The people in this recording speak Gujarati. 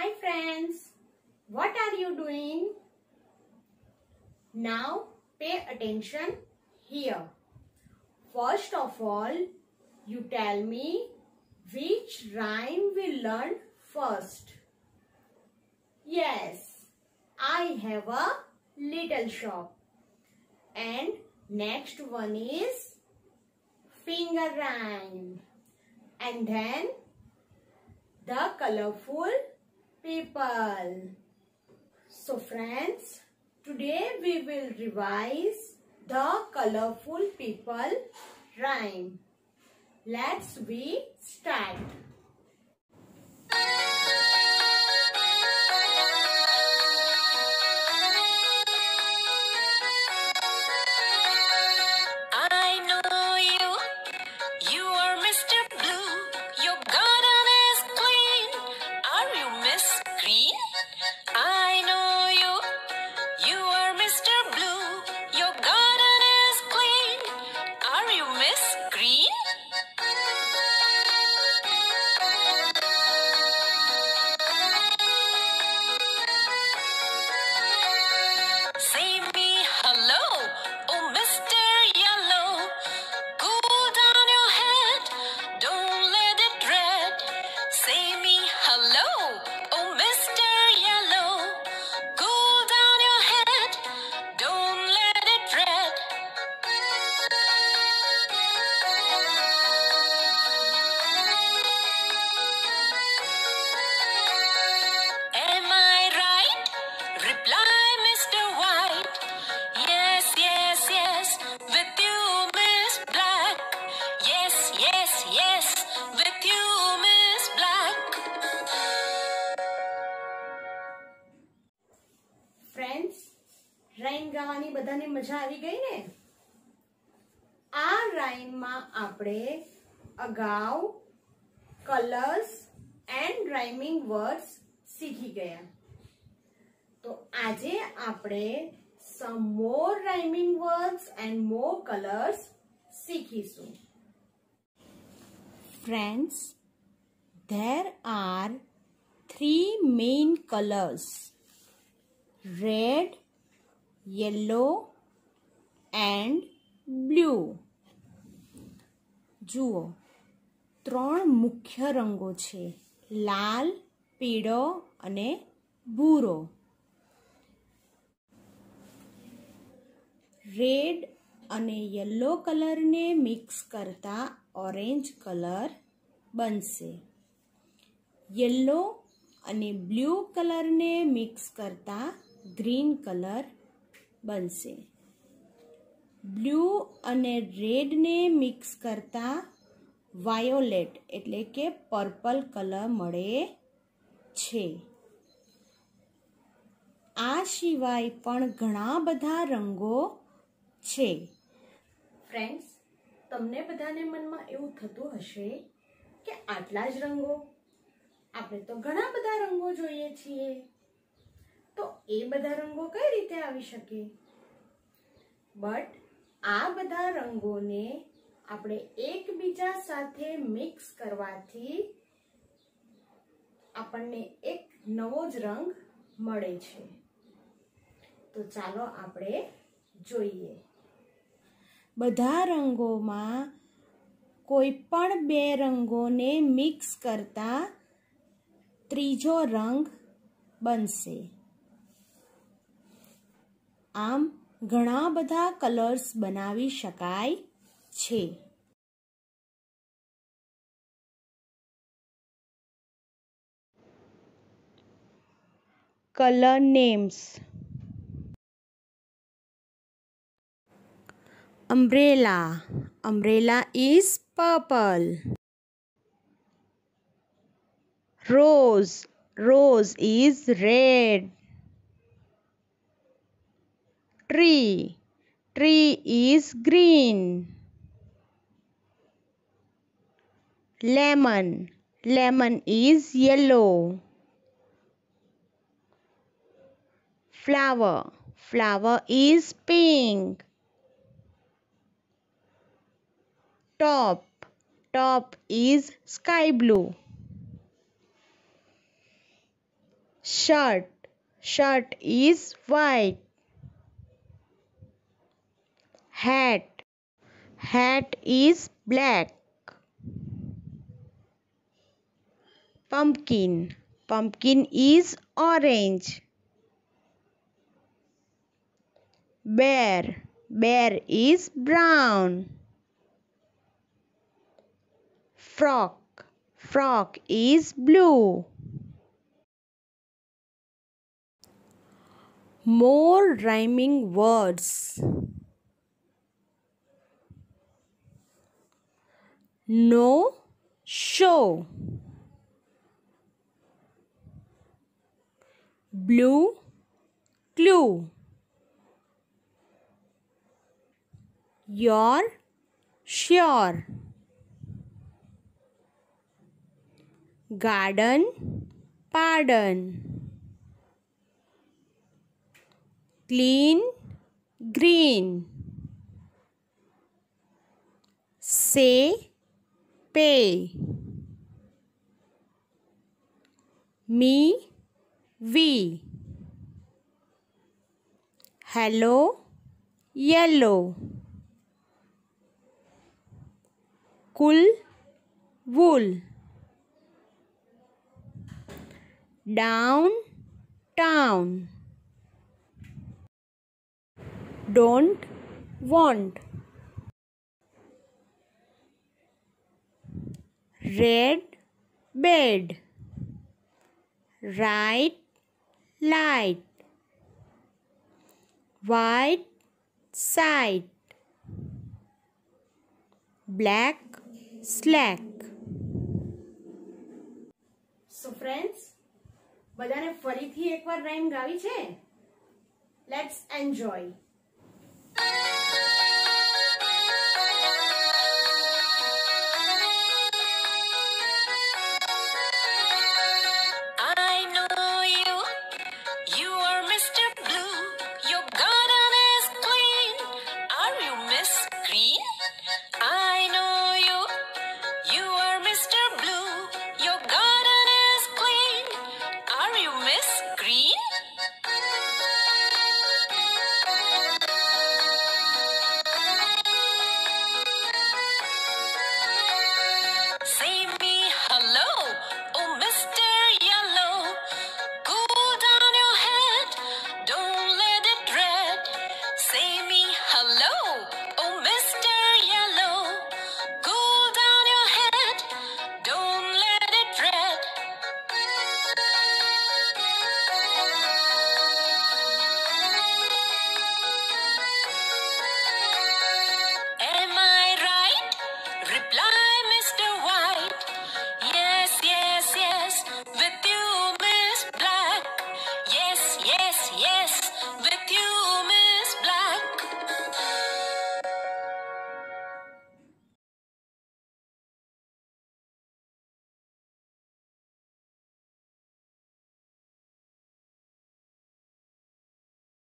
Hi friends, what are you doing? Now pay attention here. First of all, you tell me which rhyme we learned first. Yes, I have a little shop. And next one is finger rhyme. And then the colorful people. So friends, today we will revise the colorful people rhyme. Let's we start. બધાને મજા આવી ગઈ ને આ રાઇમમાં આપણે અગાઉ કલર્સ એન્ડ રાઇમિંગ વર્ડ્સ શીખી ગયા તો આજે આપણે some more rhyming words and more colours શીખીશું friends there are three main colours red yellow and blue જુઓ ત્રણ મુખ્ય રંગો છે લાલ પીળો અને ભૂરો રેડ અને યલો કલરને મિક્સ કરતાં ઓરેન્જ કલર બનશે યલો અને બ્લુ કલરને મિક્સ કરતાં ગ્રીન કલર બનશે બ્લુ અને રેડને મિક્સ કરતા વાયોલેટ એટલે કે પર્પલ કલર મળે છે આ સિવાય પણ ઘણા બધા રંગો છે ફ્રેન્ડ્સ તમને બધાને મનમાં એવું થતું હશે કે આટલા જ રંગો આપણે તો ઘણા બધા રંગો જોઈએ છીએ તો એ બધા રંગો કઈ રીતે આવી શકે બટ આ બધા રંગોને આપણે એકબીજા સાથે મિક્સ કરવાથી આપણને એક નવો જ રંગ મળે છે તો ચાલો આપણે જોઈએ બધા રંગોમાં કોઈ પણ બે રંગોને મિક્સ કરતા ત્રીજો રંગ બનશે આમ ઘણા બધા કલર્સ બનાવી શકાય છે color names umbrella umbrella is purple rose rose is red tree tree is green lemon lemon is yellow flower flower is pink top top is sky blue shirt shirt is white hat hat is black pumpkin pumpkin is orange bear bear is brown frog frog is blue more rhyming words no show blue clue you're sure garden pardon clean green say pay me we hello yellow cool wool down town don't want red bed right light white side black slack so friends બધાને ફરીથી એકવાર રાઈમ ગાવી છે લેટ્સ એન્જોય